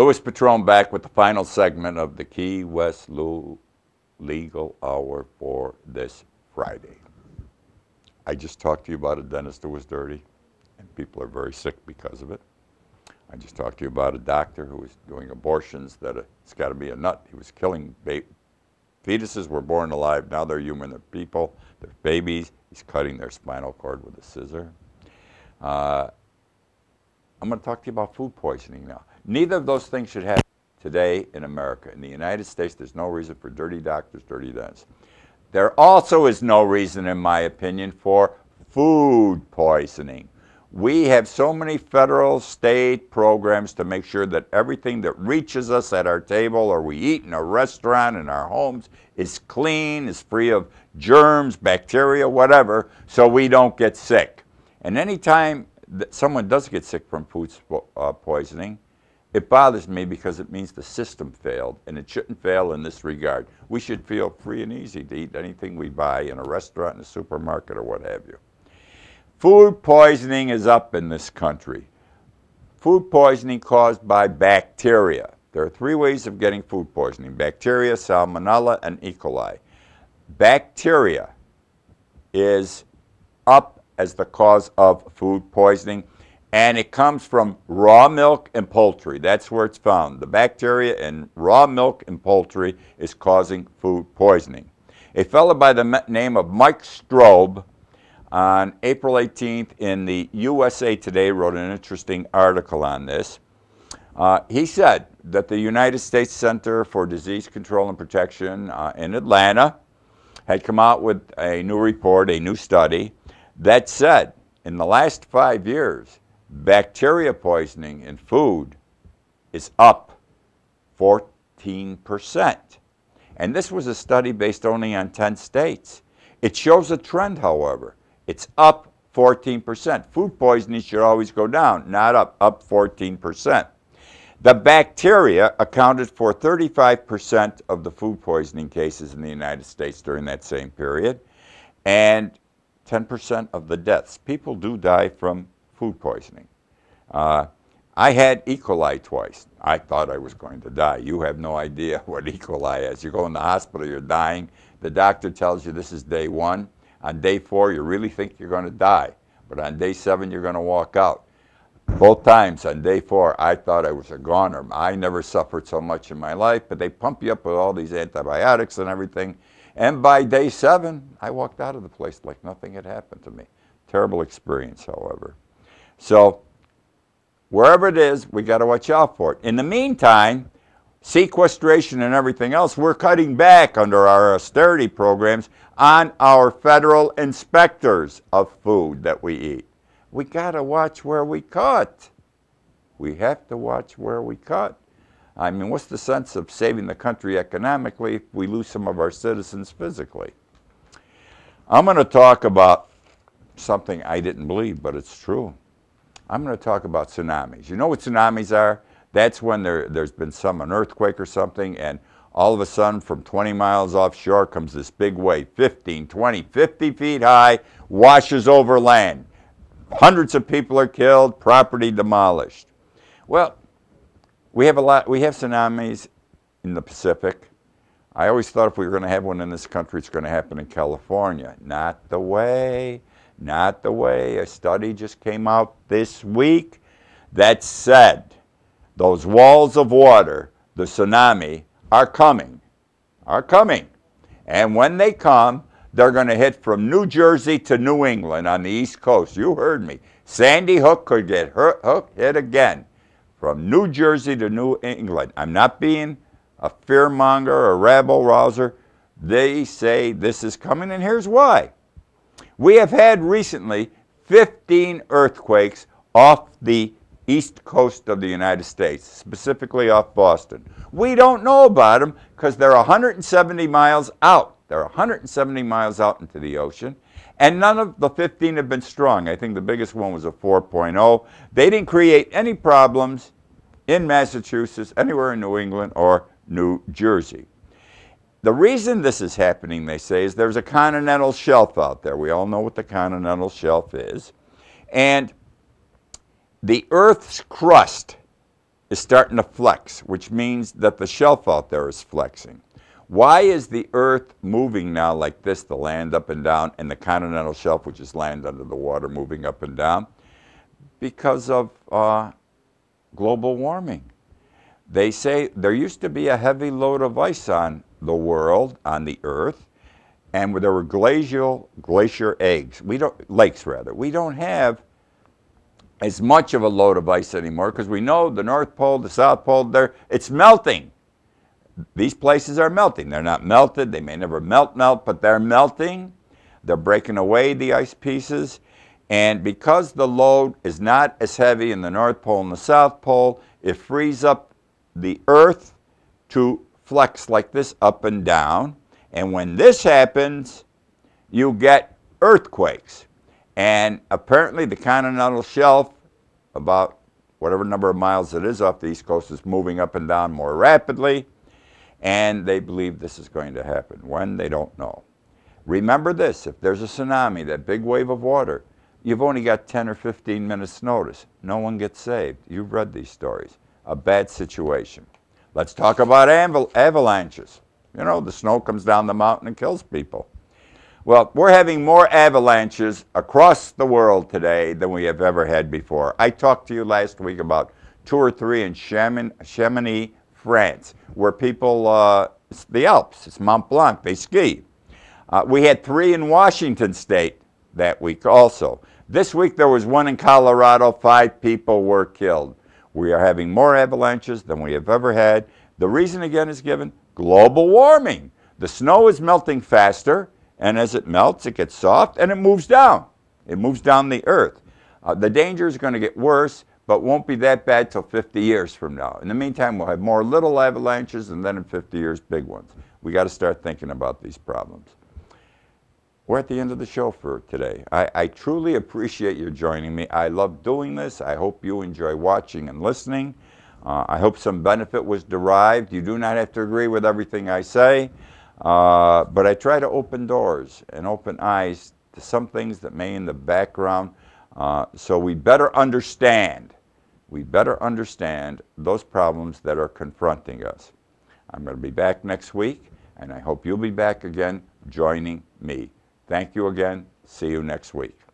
Louis Petrone back with the final segment of the Key West Legal Hour for this Friday. I just talked to you about a dentist who was dirty, and people are very sick because of it. I just talked to you about a doctor who was doing abortions that it's got to be a nut. He was killing ba- fetuses were born alive. Now they're human. They're people. They're babies. He's cutting their spinal cord with a scissor. Uh, I'm going to talk to you about food poisoning now. Neither of those things should happen today in America. In the United States, there's no reason for dirty doctors, dirty dentists. There also is no reason, in my opinion, for food poisoning. We have so many federal, state programs to make sure that everything that reaches us at our table or we eat in a restaurant, in our homes, is clean, is free of germs, bacteria, whatever, so we don't get sick. And anytime that someone does get sick from food uh, poisoning, it bothers me because it means the system failed, and it shouldn't fail in this regard. We should feel free and easy to eat anything we buy in a restaurant, in a supermarket, or what have you. Food poisoning is up in this country. Food poisoning caused by bacteria. There are three ways of getting food poisoning bacteria, salmonella, and E. coli. Bacteria is up as the cause of food poisoning, and it comes from raw milk and poultry. That's where it's found. The bacteria in raw milk and poultry is causing food poisoning. A fellow by the name of Mike Strobe on April 18th in the USA Today wrote an interesting article on this. Uh, he said that the United States Center for Disease Control and Protection uh, in Atlanta had come out with a new report, a new study, that said in the last five years, bacteria poisoning in food is up 14%. And this was a study based only on 10 states. It shows a trend, however. It's up 14%. Food poisoning should always go down, not up, up 14%. The bacteria accounted for 35% of the food poisoning cases in the United States during that same period, and 10% of the deaths. People do die from food poisoning. Uh, I had E. coli twice. I thought I was going to die. You have no idea what E. coli is. You go in the hospital, you're dying. The doctor tells you this is day one. On day four, you really think you're going to die, but on day seven, you're going to walk out. Both times on day four, I thought I was a goner. I never suffered so much in my life, but they pump you up with all these antibiotics and everything. And by day seven, I walked out of the place like nothing had happened to me. Terrible experience, however. So, wherever it is, we got to watch out for it. In the meantime, sequestration and everything else, we're cutting back under our austerity programs on our federal inspectors of food that we eat. We got to watch where we cut. We have to watch where we cut. I mean, what's the sense of saving the country economically if we lose some of our citizens physically? I'm going to talk about something I didn't believe, but it's true. I'm going to talk about tsunamis. You know what tsunamis are? That's when there, there's been some an earthquake or something, and all of a sudden from 20 miles offshore comes this big wave, 15, 20, 50 feet high, washes over land. Hundreds of people are killed, property demolished. Well, we have a lot, we have tsunamis in the Pacific. I always thought if we were going to have one in this country, it's going to happen in California. Not the way, not the way. A study just came out this week that said those walls of water, the tsunami, are coming, are coming. And when they come, they're going to hit from New Jersey to New England on the East Coast. You heard me. Sandy Hook could get hurt, hit again from New Jersey to New England. I'm not being a fearmonger or a rabble rouser. They say this is coming, and here's why. We have had recently 15 earthquakes off the east coast of the United States, specifically off Boston. We don't know about them because they're 170 miles out. They're 170 miles out into the ocean. And none of the 15 have been strong. I think the biggest one was a 4.0. They didn't create any problems in Massachusetts, anywhere in New England, or New Jersey. The reason this is happening, they say, is there's a continental shelf out there. We all know what the continental shelf is. And the Earth's crust is starting to flex, which means that the shelf out there is flexing. Why is the Earth moving now like this, the land up and down, and the continental shelf, which is land under the water, moving up and down? Because of uh, global warming. They say there used to be a heavy load of ice on the world, on the Earth, and where there were glacial glacier eggs. We don't lakes rather. We don't have as much of a load of ice anymore because we know the North Pole, the South Pole, there it's melting. These places are melting. They're not melted. They may never melt, melt, but they're melting. They're breaking away the ice pieces. And because the load is not as heavy in the North Pole and the South Pole, it frees up the Earth to flex like this up and down. And when this happens, you get earthquakes. And apparently the continental shelf, about whatever number of miles it is off the East Coast, is moving up and down more rapidly. And they believe this is going to happen. When, they don't know. Remember this, if there's a tsunami, that big wave of water, you've only got 10 or 15 minutes notice. No one gets saved. You've read these stories. A bad situation. Let's talk about avalanches. You know, the snow comes down the mountain and kills people. Well, we're having more avalanches across the world today than we have ever had before. I talked to you last week about two or three in Chamonix, France, where people, uh, the Alps, it's Mont Blanc, they ski. Uh, we had three in Washington state that week also. This week there was one in Colorado, five people were killed. We are having more avalanches than we have ever had. The reason again is given global warming. The snow is melting faster, and as it melts, it gets soft and it moves down. It moves down the earth. Uh, the danger is going to get worse, but won't be that bad till 50 years from now. In the meantime, we'll have more little avalanches, and then in 50 years, big ones. We got to start thinking about these problems. We're at the end of the show for today. I, I truly appreciate you joining me. I love doing this. I hope you enjoy watching and listening. Uh, I hope some benefit was derived. You do not have to agree with everything I say, uh, but I try to open doors and open eyes to some things that may in the background. Uh, so we better understand, we better understand those problems that are confronting us. I'm going to be back next week, and I hope you'll be back again joining me. Thank you again. See you next week.